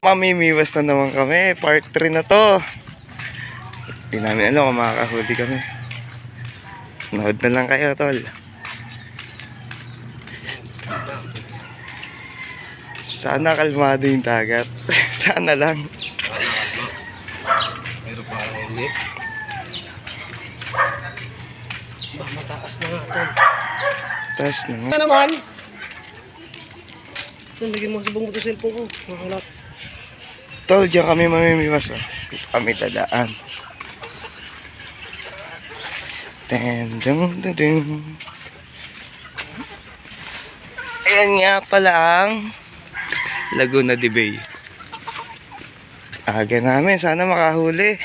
Mamimiwas na naman kami. Part 3 na to. Hindi namin alam kung makakahuli kami. Nood na lang kayo, tol. Sana kalmado yung dagat. Sana lang. Pero parang hindi. Bah, mataas na nga ito. Taas na nga. Ano naman? Nalagyan mo sa bang buto cellphone ko. Nakalat. Tol, diyan kami mamimiwas. Oh. Dito kami dadaan. Ten, dun, dun, dun. Ayan nga pala ang Laguna de Bay. Aga namin, sana makahuli.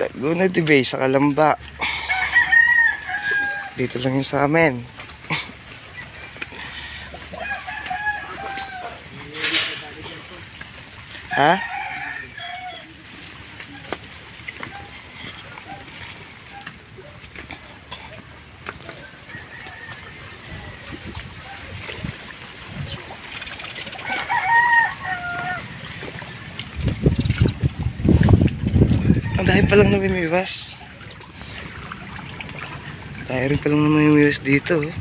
Laguna de Bay sa Kalamba. Dito lang yung sa amin. Ha? Ang dahil pa lang namimiwas. Dahil rin pa lang namimiwas dito. oh.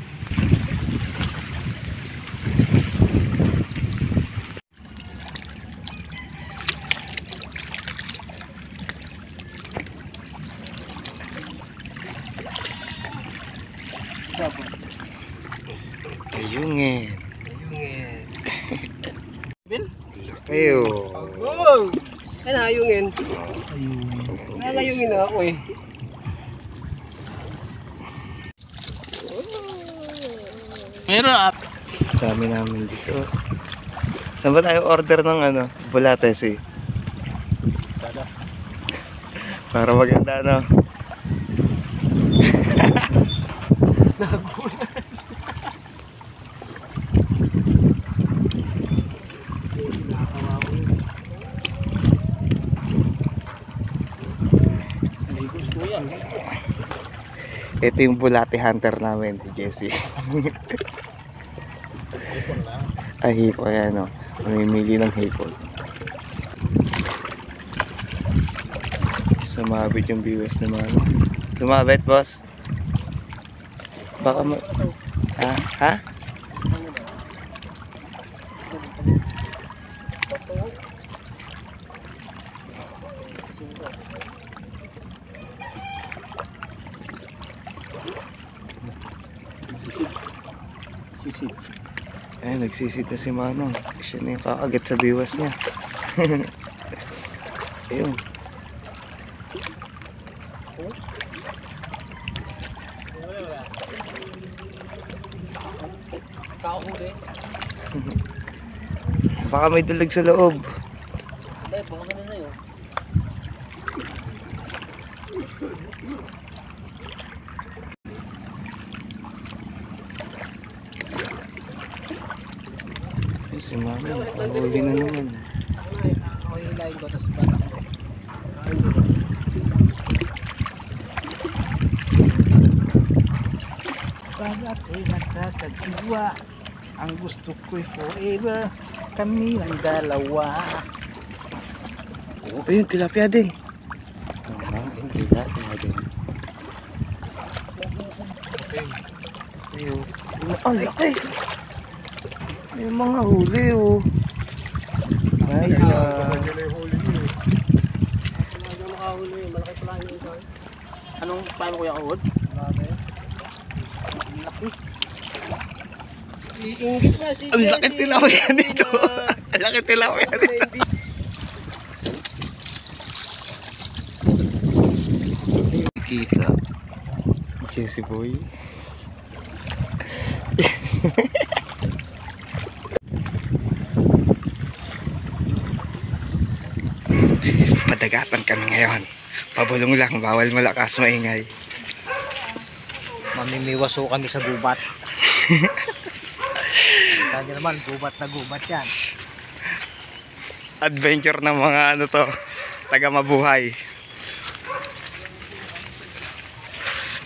Ayungin. Ayungin. Kayo. Wow! Ay, nakayungin. Nakayungin na ako eh. Meron up. Dami namin dito. Saan ba tayo order ng ano? Bulates eh. Para maganda no. Ligos Ito yung bulate hunter namin, si Jesse. Ay, hipon yan, no? Mamimili ng hipon. Sumabit yung viewers naman. Sumabit, boss? Baka ma... Ha? Ha? Ay, nagsisid na si Manong. Siya na yung kakagat sa biwas niya. Ayun. Baka may dalag sa loob. Hindi, pumunta na sa'yo. Si Manong. Pahuli na naman. Yung mo. Pag ako'y nakakagawa Ang gusto ko'y forever Kami ang dalawa Oh, ayun, tilapia din. Ah, tilapia din. Ayun. Ang laki! May mga huli, oh. Nice yung isa. Anong paano kuya Kawad? Iingit na si Ang laki tilapia dito. Ang laki tilapia dito. Kita. Jesse boy. Padagatan kami ngayon. Pabulong lang, bawal malakas maingay. Mamimiwaso kami sa gubat Kanya naman, gubat na gubat yan Adventure ng mga ano to, taga mabuhay.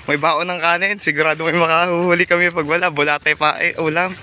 May baon ng kanin, sigurado may makahuhuli kami pag wala, bulate pa eh, ulam.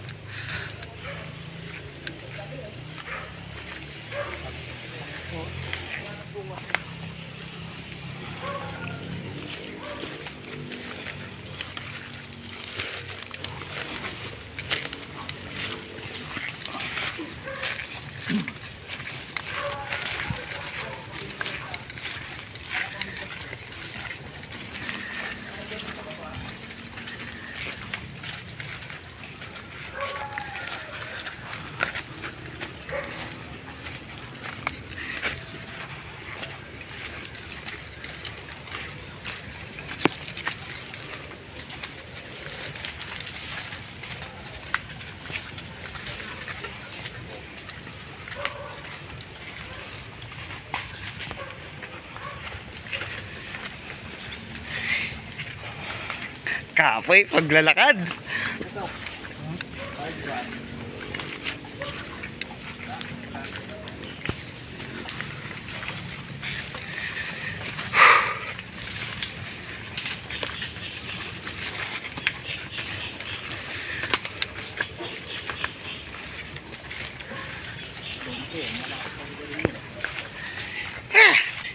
Kapoy, paglalakad.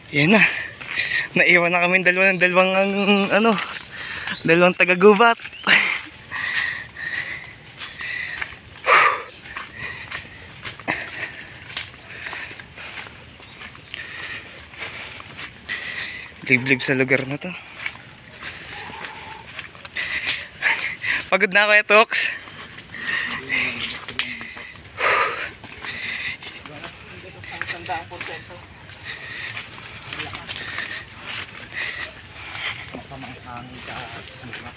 Yan na. Naiwan na kami dalawa ng dalawang ang, ano, dalawang taga-gubat. Liblib sa lugar na to. Pagod na ako, Etox. Masamang hangin sa sima.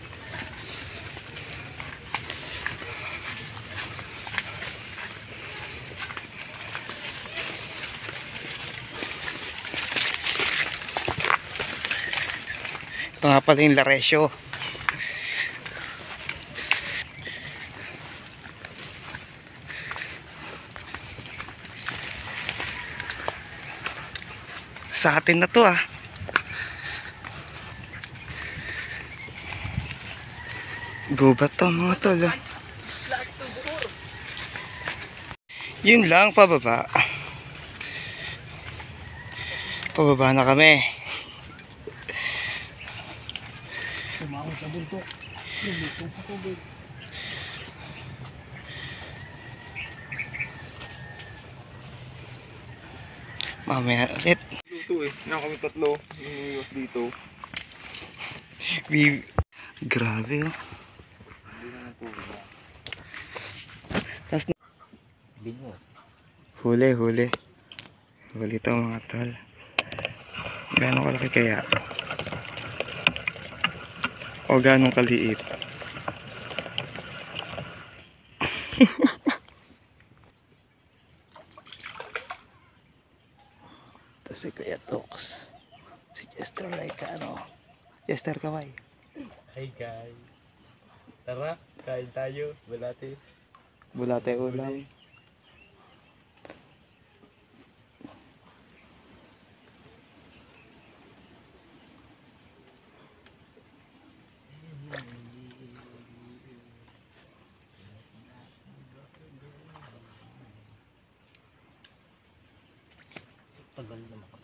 Ito nga pala yung Laresyo. Sa atin na to ah. Gubat to mga tol. ah. Yun lang pababa. Pababa na kami. Tumawag sa bundok. Lumutong sa tubig. Mamaya ulit. Luto eh. Yan kami tatlo. Yung dito. Grabe oh. Hindi na nagpupunta. Bingo. Huli, huli. Huli to mga tol. Gano'ng kalaki kaya? O gano'ng kaliit? Ito si Kuya Tox. Si Chester Laika, ano? Chester Kaway. Hey guys. Tara, kain tayo. Balate. Bulate ulam. Pagod.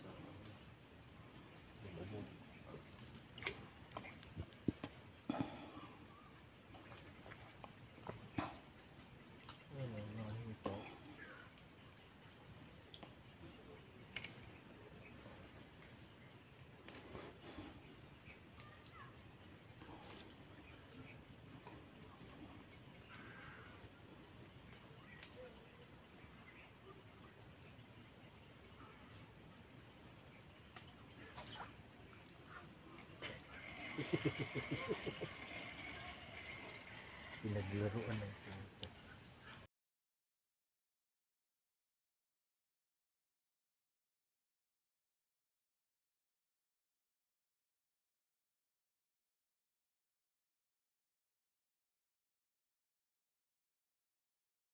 pinaglaruan ng pinto.